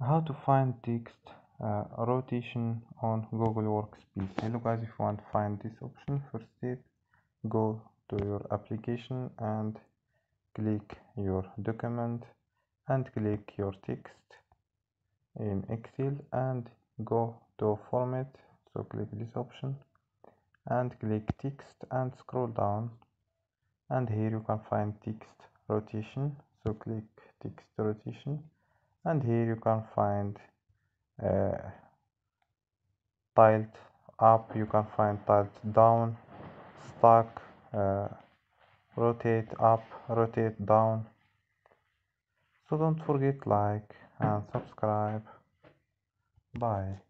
how to find text uh, rotation on google workspace. Hello guys if you want to find this option first step go to your application and click your document and click your text in excel and go to format. So click this option and click text and scroll down. And here you can find text rotation. So click text rotation and here you can find uh, tilt up you can find tilt down stack uh, rotate up rotate down. So don't forget like and subscribe. Bye